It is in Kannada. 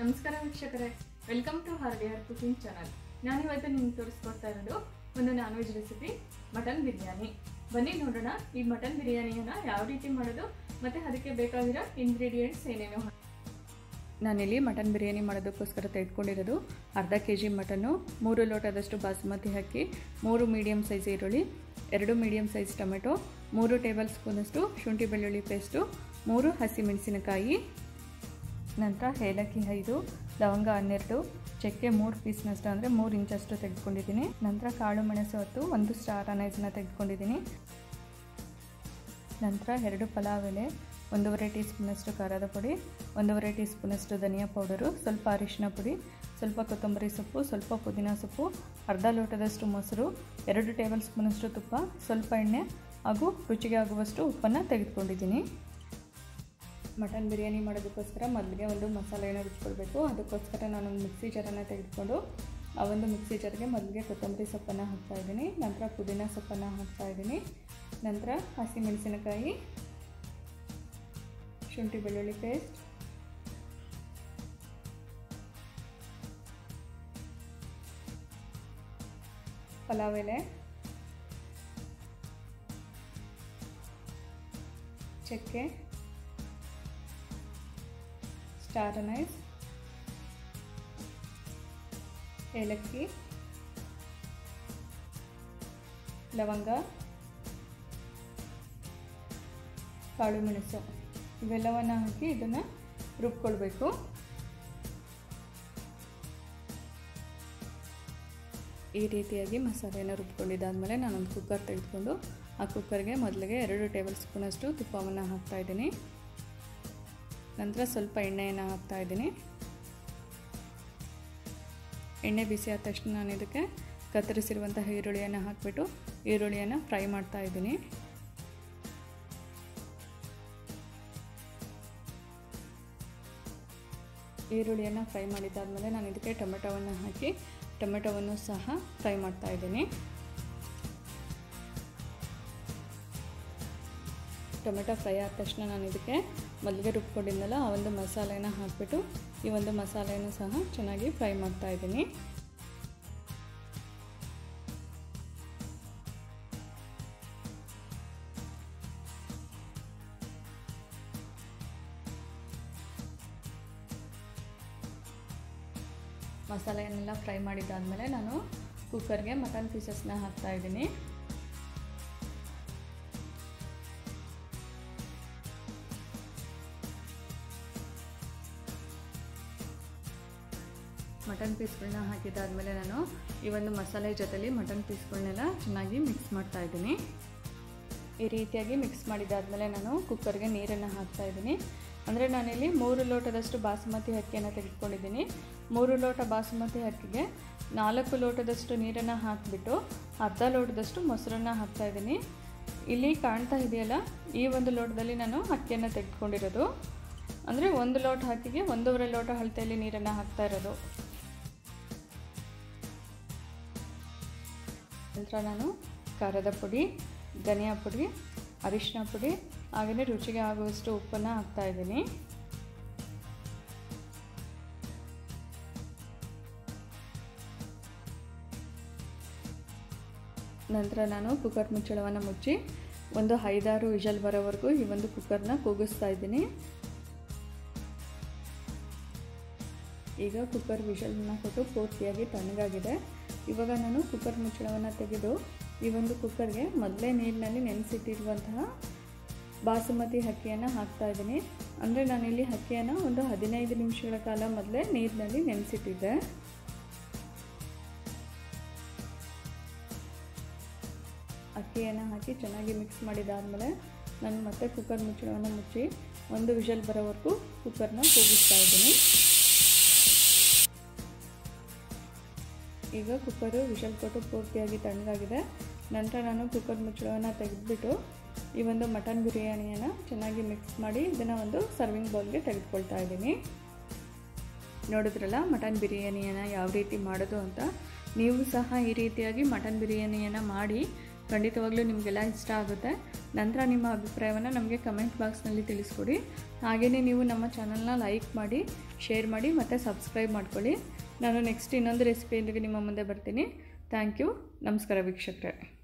ನಮಸ್ಕಾರ ವೀಕ್ಷಕರೇ. ವೆಲ್ಕಮ್ ಟು ಹರ್ಡಿಯರ್ ಕುಕಿಂಗ್ ಚಾನಲ್ ನಾನಿವತ್ತು ನಿಮ್ಗೆ ತೋರಿಸ್ಕೊಡ್ತಾ ಇರೋದು ಒಂದು non veg recipe mutton biryani ಬನ್ನಿ ನೋಡೋಣ ಈ ಮಟನ್ ಬಿರಿಯಾನಿಯನ್ನು ಯಾವ ರೀತಿ ಮಾಡೋದು ಮತ್ತು ಅದಕ್ಕೆ ಬೇಕಾಗಿರೋ ಇಂಗ್ರೀಡಿಯೆಂಟ್ಸ್ ಏನೇನು ನಾನಿಲ್ಲಿ ಮಟನ್ ಬಿರಿಯಾನಿ ಮಾಡೋದಕ್ಕೋಸ್ಕರ ತೆಗೆದುಕೊಂಡಿರೋದು ಅರ್ಧ ಕೆ ಜಿ ಮಟನ್ನು, ಮೂರು ಲೋಟದಷ್ಟು ಬಾಸುಮತಿ ಅಕ್ಕಿ, ಮೂರು ಮೀಡಿಯಮ್ ಸೈಜ್ ಈರುಳ್ಳಿ, ಎರಡು ಮೀಡಿಯಮ್ ಸೈಜ್ ಟೊಮೆಟೊ, ಮೂರು ಟೇಬಲ್ ಸ್ಪೂನಷ್ಟು ಶುಂಠಿ ಬೆಳ್ಳುಳ್ಳಿ ಪೇಸ್ಟು ಮೂರು ಹಸಿಮೆಣಸಿನಕಾಯಿ ನಂತರ ಏಲಕ್ಕಿ ಐದು, ಲವಂಗ ಹನ್ನೆರಡು, ಚಕ್ಕೆ ಮೂರು ಪೀಸ್ನಷ್ಟು ಅಂದರೆ ಮೂರು ಇಂಚಷ್ಟು ತೆಗೆದುಕೊಂಡಿದ್ದೀನಿ. ನಂತರ ಕಾಳು ಮೆಣಸು ಹೊತ್ತು, ಒಂದು ಸ್ಟಾರ್ ಅನೈಸನ್ನ ತೆಗೆದುಕೊಂಡಿದ್ದೀನಿ. ನಂತರ ಎರಡು ಪಲಾವ್ ಎಲೆ, ಒಂದೂವರೆ ಟೀ ಸ್ಪೂನಷ್ಟು ಖಾರದ ಪುಡಿ, ಒಂದೂವರೆ ಟೀ ಸ್ಪೂನಷ್ಟು ಧನಿಯಾ ಪೌಡರು, ಸ್ವಲ್ಪ ಅರಿಶಿನ ಪುಡಿ, ಸ್ವಲ್ಪ ಕೊತ್ತಂಬರಿ ಸೊಪ್ಪು, ಸ್ವಲ್ಪ ಪುದೀನ ಸೊಪ್ಪು, ಅರ್ಧ ಲೋಟದಷ್ಟು ಮೊಸರು, ಎರಡು ಟೇಬಲ್ ಸ್ಪೂನಷ್ಟು ತುಪ್ಪ, ಸ್ವಲ್ಪ ಎಣ್ಣೆ ಹಾಗೂ ರುಚಿಗೆ ಆಗುವಷ್ಟು ಉಪ್ಪನ್ನು ತೆಗೆದುಕೊಂಡಿದ್ದೀನಿ. ಮಟನ್ ಬಿರಿಯಾನಿ ಮಾಡೋದಕ್ಕೋಸ್ಕರ ಮೊದಲಿಗೆ ಒಂದು ಮಸಾಲೆಯನ್ನು ರುಚ್ಕೊಳ್ಬೇಕು ಅದಕ್ಕೋಸ್ಕರ ನಾನೊಂದು ಮಿಕ್ಸಿ ಜಾರನ್ನು ತೆಗೆದುಕೊಂಡು ಆ ಒಂದು ಮಿಕ್ಸಿ ಜಾರ್ಗೆ ಮೊದಲಿಗೆ ಕೊತ್ತಂಬರಿ ಸೊಪ್ಪನ್ನು ಹಾಕ್ತಾಯಿದ್ದೀನಿ ನಂತರ ಪುದೀನ ಸೊಪ್ಪನ್ನು ಹಾಕ್ತಾಯಿದ್ದೀನಿ ನಂತರ ಹಸಿಮೆಣಸಿನಕಾಯಿ, ಶುಂಠಿ ಬೆಳ್ಳುಳ್ಳಿ ಪೇಸ್ಟ್ ಪಲಾವ್ ಎಲೆ, ಚಕ್ಕೆ ಸ್ಟಾರ್ ಅನೈಸ್ ಏಲಕ್ಕಿ. ಲವಂಗ. ಕಾಳು ಮೆಣಸು ಇವೆಲ್ಲವನ್ನು ಹಾಕಿ ಇದನ್ನು ರುಬ್ಕೊಳ್ಬೇಕು. ಈ ರೀತಿಯಾಗಿ ಮಸಾಲೆಯನ್ನು ರುಬ್ಕೊಂಡಿದ್ದಾದಮೇಲೆ ನಾನೊಂದು ಕುಕ್ಕರ್ ತೆಗೆದುಕೊಂಡು ಆ ಕುಕ್ಕರ್ಗೆ ಮೊದಲಿಗೆ ಎರಡು ಟೇಬಲ್ ಸ್ಪೂನಷ್ಟು ತುಪ್ಪವನ್ನು ಹಾಕ್ತಾಯಿದ್ದೀನಿ ನಂತರ ಸ್ವಲ್ಪ ಎಣ್ಣೆಯನ್ನು ಹಾಕ್ತಾ ಇದ್ದೀನಿ. ಎಣ್ಣೆ ಬಿಸಿ ಆದ ತಕ್ಷಣ ನಾನು ಇದಕ್ಕೆ ಕತ್ತರಿಸಿರುವಂತಹ ಈರುಳ್ಳಿಯನ್ನು ಹಾಕಿಬಿಟ್ಟು ಈರುಳ್ಳಿಯನ್ನು ಫ್ರೈ ಮಾಡ್ತಾ ಇದ್ದೀನಿ. ಈರುಳ್ಳಿಯನ್ನು ಫ್ರೈ ಮಾಡಿದ್ದಾದಮೇಲೆ ನಾನು ಇದಕ್ಕೆ ಟೊಮೆಟೊವನ್ನು ಹಾಕಿ ಟೊಮೆಟೊವನ್ನು ಸಹ ಫ್ರೈ ಮಾಡ್ತಾ ಇದ್ದೀನಿ. ಟೊಮೆಟೊ ಫ್ರೈ ಆದ ತಕ್ಷಣ ನಾನು ಇದಕ್ಕೆ ಮೊದಲಿಗೆ ರುಬ್ಕೊಂಡಿದ್ನಲ್ಲ ಆ ಒಂದು ಮಸಾಲೆನ ಹಾಕಿಬಿಟ್ಟು ಈ ಒಂದು ಮಸಾಲೆಯನ್ನು ಸಹ ಚೆನ್ನಾಗಿ ಫ್ರೈ ಮಾಡ್ತಾ ಇದ್ದೀನಿ. ಮಸಾಲೆಯನ್ನೆಲ್ಲ ಫ್ರೈ ಮಾಡಿದ್ದಾದಮೇಲೆ ನಾನು ಕುಕ್ಕರ್ಗೆ ಮಟನ್ ಪೀಸಸ್ನ ಹಾಕ್ತಾ ಮಟನ್ ಪೀಸ್ಗಳನ್ನ ಹಾಕಿದ್ದಾದಮೇಲೆ ನಾನು ಈ ಒಂದು ಮಸಾಲೆ ಜೊತೆಲಿ ಮಟನ್ ಪೀಸ್ಗಳನ್ನೆಲ್ಲ ಚೆನ್ನಾಗಿ ಮಿಕ್ಸ್ ಮಾಡ್ತಾ ಇದ್ದೀನಿ. ಈ ರೀತಿಯಾಗಿ ಮಿಕ್ಸ್ ಮಾಡಿದ್ದಾದಮೇಲೆ ನಾನು ಕುಕ್ಕರ್ಗೆ ನೀರನ್ನು ಹಾಕ್ತಾ ಇದ್ದೀನಿ. ಅಂದರೆ ನಾನಿಲ್ಲಿ ಮೂರು ಲೋಟದಷ್ಟು ಬಾಸುಮತಿ ಅಕ್ಕಿಯನ್ನು ತೆಗೆದುಕೊಂಡಿದ್ದೀನಿ. ಮೂರು ಲೋಟ ಬಾಸುಮತಿ ಅಕ್ಕಿಗೆ ನಾಲ್ಕು ಲೋಟದಷ್ಟು ನೀರನ್ನು ಹಾಕಿಬಿಟ್ಟು ಅರ್ಧ ಲೋಟದಷ್ಟು ಮೊಸರನ್ನು ಹಾಕ್ತಾಯಿದ್ದೀನಿ ಇಲ್ಲಿ ಕಾಣ್ತಾ ಇದೆಯಲ್ಲ, ಈ ಒಂದು ಲೋಟದಲ್ಲಿ ನಾನು ಅಕ್ಕಿಯನ್ನು ತೆಗೆದುಕೊಂಡಿರೋದು. ಅಂದರೆ ಒಂದು ಲೋಟ ಹಾಕಿಗೆ ಒಂದೂವರೆ ಲೋಟ ಅಳತೆಯಲ್ಲಿ ನೀರನ್ನು ಹಾಕ್ತಾ ಇರೋದು. ನಂತರ ನಾನು ಖಾರದ ಪುಡಿ, ಧನಿಯಾ ಪುಡಿ, ಅರಿಶಿನ ಪುಡಿ ಹಾಗೆಯೇ ರುಚಿಗೆ ಆಗುವಷ್ಟು ಉಪ್ಪನ್ನು ಹಾಕ್ತಾಯಿದ್ದೀನಿ ನಂತರ ನಾನು ಕುಕ್ಕರ್ ಮುಚ್ಚಳವನ್ನು ಮುಚ್ಚಿ ಒಂದು ಐದಾರು ವಿಜಲ್ ಬರೋವರೆಗೂ ಈ ಒಂದು ಕುಕ್ಕರ್ನ ಕೂಗಿಸ್ತಾ ಇದ್ದೀನಿ. ಈಗ ಕುಕ್ಕರ್ ವಿಷಲನ್ನು ಕೊಟ್ಟು ಪೂರ್ತಿಯಾಗಿ ತಣ್ಣಗಾಗಿದೆ. ಇವಾಗ ನಾನು ಕುಕ್ಕರ್ ಮುಚ್ಚಳವನ್ನು ತೆಗೆದು ಈ ಒಂದು ಕುಕ್ಕರ್ಗೆ ಮೊದಲೇ ನೀರಿನಲ್ಲಿ ನೆನೆಸಿಟ್ಟಿರುವಂತಹ ಬಾಸುಮತಿ ಅಕ್ಕಿಯನ್ನು ಹಾಕ್ತಾ ಇದ್ದೀನಿ. ಅಂದರೆ ನಾನಿಲ್ಲಿ ಅಕ್ಕಿಯನ್ನು ಒಂದು ಹದಿನೈದು ನಿಮಿಷಗಳ ಕಾಲ ಮೊದಲೇ ನೀರಿನಲ್ಲಿ ನೆನೆಸಿಟ್ಟಿದ್ದೆ. ಅಕ್ಕಿಯನ್ನು ಹಾಕಿ ಚೆನ್ನಾಗಿ ಮಿಕ್ಸ್ ಮಾಡಿದಾದಮೇಲೆ ನಾನು ಮತ್ತೆ ಕುಕ್ಕರ್ ಮುಚ್ಚಳವನ್ನು ಮುಚ್ಚಿ ಒಂದು ವಿಷಲ್ ಬರೋವರೆಗೂ ಕುಕ್ಕರ್ನ ಕೂಗಿಸ್ತಾ ಇದ್ದೀನಿ. ಈಗ ಕುಕ್ಕರು ವಿಷಲ್ ಕೊಟ್ಟು ಪೂರ್ತಿಯಾಗಿ ತಣ್ಣಗಾಗಿದೆ. ನಂತರ ನಾನು ಕುಕ್ಕರ್ ಮುಚ್ಚಳವನ್ನು ತೆಗೆದುಬಿಟ್ಟು ಈ ಒಂದು ಮಟನ್ ಬಿರಿಯಾನಿಯನ್ನು ಚೆನ್ನಾಗಿ ಮಿಕ್ಸ್ ಮಾಡಿ ಇದನ್ನು ಒಂದು ಸರ್ವಿಂಗ್ ಬೌಲ್ಗೆ ತೆಗೆದುಕೊಳ್ತಾ ಇದ್ದೀನಿ. ನೋಡಿದ್ರಲ್ಲ ಮಟನ್ ಬಿರಿಯಾನಿಯನ್ನು ಯಾವ ರೀತಿ ಮಾಡೋದು ಅಂತ? ನೀವು ಸಹ ಈ ರೀತಿಯಾಗಿ ಮಟನ್ ಬಿರಿಯಾನಿಯನ್ನು ಮಾಡಿ ಖಂಡಿತವಾಗ್ಲೂ ನಿಮಗೆಲ್ಲ ಇಷ್ಟ ಆಗುತ್ತೆ. ನಂತರ ನಿಮ್ಮ ಅಭಿಪ್ರಾಯವನ್ನು ನಮಗೆ ಕಮೆಂಟ್ ಬಾಕ್ಸ್ನಲ್ಲಿ ತಿಳಿಸ್ಕೊಡಿ. ಹಾಗೆಯೇ ನೀವು ನಮ್ಮ ಚಾನಲ್ನ ಲೈಕ್ ಮಾಡಿ ಶೇರ್ ಮಾಡಿ ಮತ್ತು ಸಬ್ಸ್ಕ್ರೈಬ್ ಮಾಡ್ಕೊಳ್ಳಿ. ನಾನು ನೆಕ್ಸ್ಟ್ ಇನ್ನೊಂದು ರೆಸಿಪಿಯೊಂದಿಗೆ ನಿಮ್ಮ ಮುಂದೆ ಬರ್ತೀನಿ. ಥ್ಯಾಂಕ್ ಯು ನಮಸ್ಕಾರ ವೀಕ್ಷಕರೇ.